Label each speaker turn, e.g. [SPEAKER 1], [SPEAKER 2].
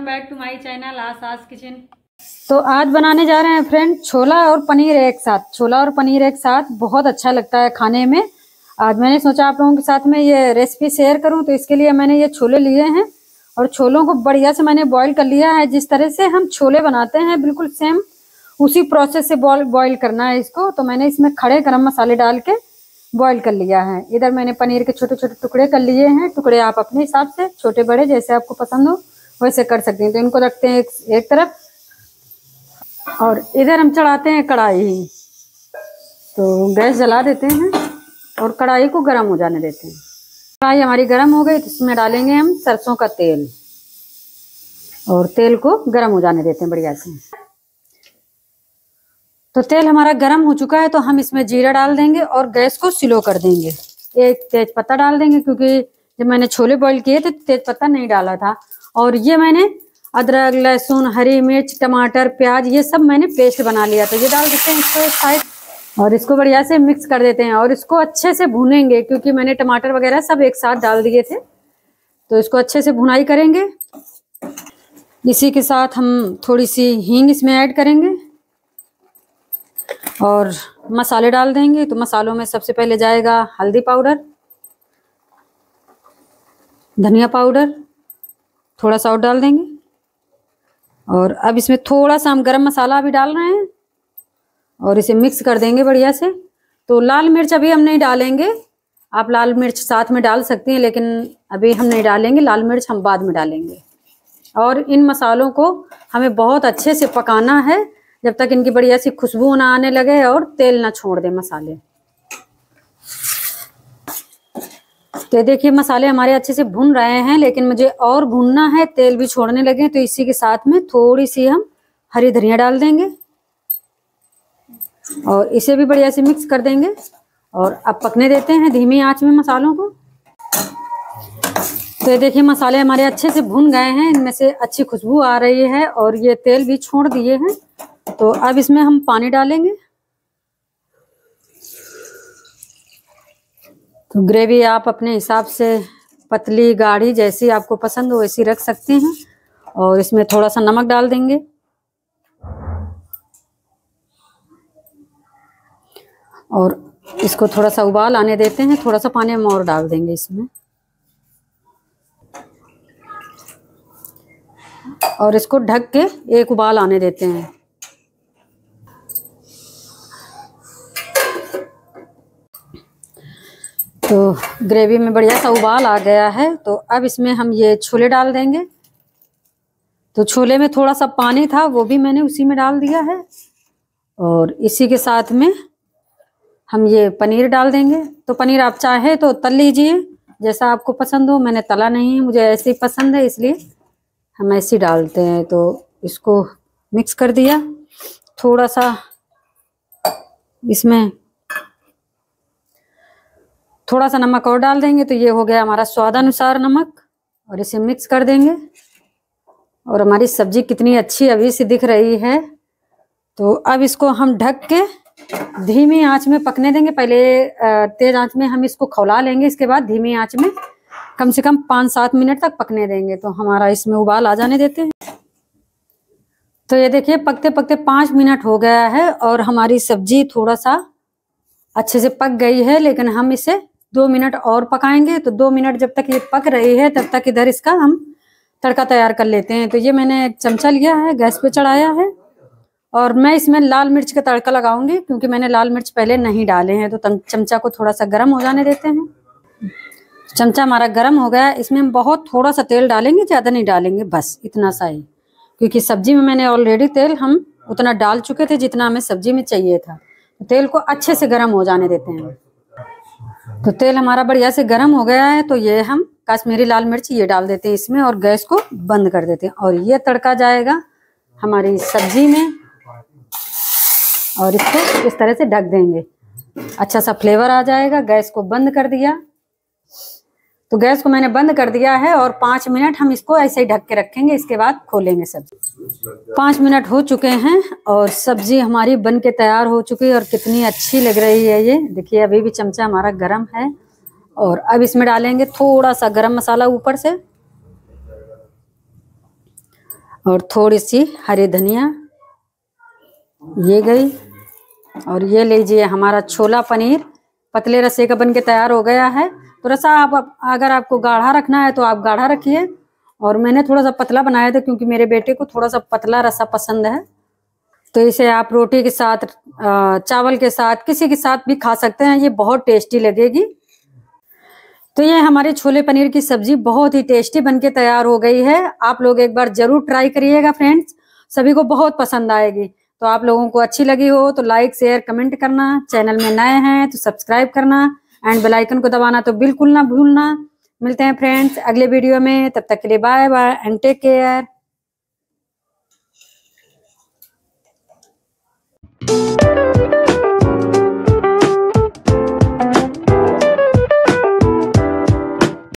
[SPEAKER 1] Welcome back to my channel आसास kitchen तो आज बनाने जा रहे हैं फ्रेंड छोला और पनीर एक साथ। छोला और पनीर एक साथ बहुत अच्छा लगता है खाने में। आज मैंने सोचा आप लोगों के साथ में ये रेसिपी शेयर करूँ तो इसके लिए मैंने ये छोले लिए हैं और छोलों को बढ़िया से मैंने बॉईल कर लिया है। जिस तरह से हम छोले बनाते हैं, बिल्कुल सेम उसी प्रोसेस से बॉयल बॉईल करना है इसको। तो मैंने इसमें खड़े गर्म मसाले डाल के बॉईल कर लिया है। इधर मैंने पनीर के छोटे छोटे टुकड़े कर लिए हैं। टुकड़े आप अपने हिसाब से छोटे बड़े जैसे आपको पसंद हो। वैसे कर सकते हैं। तो इनको रखते हैं एक, एक तरफ़ और इधर हम चढ़ाते हैं कढ़ाई। तो गैस जला देते हैं और कढ़ाई को गर्म हो जाने देते हैं। कढ़ाई हमारी गर्म हो गई तो इसमें डालेंगे हम सरसों का तेल और तेल को गर्म हो जाने देते हैं बढ़िया से। तो तेल हमारा गर्म हो चुका है तो हम इसमें जीरा डाल देंगे और गैस को स्लो कर देंगे। एक तेज पत्ता डाल देंगे क्योंकि जब मैंने छोले बॉईल किए थे तेज पत्ता नहीं डाला था। और ये मैंने अदरक, लहसुन, हरी मिर्च, टमाटर, प्याज ये सब मैंने पेस्ट बना लिया। तो ये डाल देते हैं इसको साइड और इसको बढ़िया से मिक्स कर देते हैं और इसको अच्छे से भूनेंगे क्योंकि मैंने टमाटर वगैरह सब एक साथ डाल दिए थे। तो इसको अच्छे से भुनाई करेंगे। इसी के साथ हम थोड़ी सी हींग इसमें ऐड करेंगे और मसाले डाल देंगे। तो मसालों में सबसे पहले जाएगा हल्दी पाउडर, धनिया पाउडर थोड़ा सा और डाल देंगे। और अब इसमें थोड़ा सा हम गरम मसाला भी डाल रहे हैं और इसे मिक्स कर देंगे बढ़िया से। तो लाल मिर्च अभी हम नहीं डालेंगे। आप लाल मिर्च साथ में डाल सकते हैं, लेकिन अभी हम नहीं डालेंगे। लाल मिर्च हम बाद में डालेंगे। और इन मसालों को हमें बहुत अच्छे से पकाना है, जब तक इनकी बढ़िया सी खुशबू ना आने लगे और तेल ना छोड़ दे मसाले। तो ये देखिए, मसाले हमारे अच्छे से भुन रहे हैं, लेकिन मुझे और भूनना है, तेल भी छोड़ने लगे तो इसी के साथ में थोड़ी सी हम हरी धनिया डाल देंगे। और इसे भी बढ़िया से मिक्स कर देंगे। और अब पकने देते हैं धीमी आँच में मसालों को। तो ये देखिए, मसाले हमारे अच्छे से भुन गए हैं, इनमें से अच्छी खुशबू आ रही है और ये तेल भी छोड़ दिए हैं। तो अब इसमें हम पानी डालेंगे। तो ग्रेवी आप अपने हिसाब से पतली गाढ़ी जैसी आपको पसंद हो, वैसी रख सकते हैं। और इसमें थोड़ा सा नमक डाल देंगे। और इसको थोड़ा सा उबाल आने देते हैं, थोड़ा सा पानी हम और डाल देंगे इसमें। और इसको ढक के एक उबाल आने देते हैं। तो ग्रेवी में बढ़िया सा उबाल आ गया है तो अब इसमें हम ये छोले डाल देंगे। तो छोले में थोड़ा सा पानी था, वो भी मैंने उसी में डाल दिया है। और इसी के साथ में हम ये पनीर डाल देंगे। तो पनीर आप चाहे तो तल लीजिए, जैसा आपको पसंद हो। मैंने तला नहीं है, मुझे ऐसे ही पसंद है, इसलिए हम ऐसे ही डालते हैं। तो इसको मिक्स कर दिया। थोड़ा सा इसमें थोड़ा सा नमक और डाल देंगे तो ये हो गया हमारा स्वादानुसार नमक और इसे मिक्स कर देंगे। और हमारी सब्ज़ी कितनी अच्छी अभी से दिख रही है। तो अब इसको हम ढक के धीमी आँच में पकने देंगे। पहले तेज आँच में हम इसको खौला लेंगे, इसके बाद धीमी आँच में कम से कम पाँच सात मिनट तक पकने देंगे। तो हमारा इसमें उबाल आ जाने देते हैं। तो ये देखिए पकते पकते पाँच मिनट हो गया है और हमारी सब्ज़ी थोड़ा सा अच्छे से पक गई है, लेकिन हम इसे दो मिनट और पकाएँगे तो दो मिनट जब तक ये पक रही है, तब तक इधर इसका हम तड़का तैयार कर लेते हैं। तो ये मैंने एक चमचा लिया है, गैस पे चढ़ाया है, और मैं इसमें लाल मिर्च का तड़का लगाऊँगी, क्योंकि मैंने लाल मिर्च पहले नहीं डाले हैं तो चमचा को थोड़ा सा गर्म हो जाने देते हैं। चमचा हमारा गर्म हो गया, इसमें हम बहुत थोड़ा सा तेल डालेंगे, ज़्यादा नहीं डालेंगे, बस इतना सा ही। क्योंकि सब्ज़ी में मैंने ऑलरेडी तेल हम उतना डाल चुके थे जितना हमें सब्ज़ी में चाहिए था। तेल को अच्छे से गर्म हो जाने देते हैं। तो तेल हमारा बढ़िया से गर्म हो गया है तो ये हम कश्मीरी लाल मिर्च ये डाल देते हैं इसमें और गैस को बंद कर देते हैं। और ये तड़का जाएगा हमारी सब्ज़ी में और इसको इस तरह से ढक देंगे। अच्छा सा फ्लेवर आ जाएगा, गैस को बंद कर दिया। तो गैस को मैंने बंद कर दिया है और पाँच मिनट हम इसको ऐसे ही ढक के रखेंगे, इसके बाद खोलेंगे सब्ज़ी। पाँच मिनट हो चुके हैं और सब्ज़ी हमारी बन के तैयार हो चुकी है और कितनी अच्छी लग रही है ये। देखिए, अभी भी चमचा हमारा गर्म है और अब इसमें डालेंगे थोड़ा सा गरम मसाला ऊपर से और थोड़ी सी हरी धनिया। ये गई और ये लीजिए हमारा छोला पनीर। पतले रस्से का बन के तैयार हो गया है। तो रसा, आप अगर आपको गाढ़ा रखना है तो आप गाढ़ा रखिए। और मैंने थोड़ा सा पतला बनाया था क्योंकि मेरे बेटे को थोड़ा सा पतला रसा पसंद है। तो इसे आप रोटी के साथ चावल के साथ, किसी के साथ भी खा सकते हैं। ये बहुत टेस्टी लगेगी। तो ये हमारी छोले पनीर की सब्ज़ी बहुत ही टेस्टी बनके तैयार हो गई है। आप लोग एक बार ज़रूर ट्राई करिएगा फ्रेंड्स। सभी को बहुत पसंद आएगी। तो आप लोगों को अच्छी लगी हो तो लाइक, शेयर, कमेंट करना। चैनल में नए हैं तो सब्सक्राइब करना। एंड बेलाइकन को दबाना तो बिल्कुल ना भूलना। मिलते हैं फ्रेंड्स अगले वीडियो में। तब तक के लिए bye bye and take care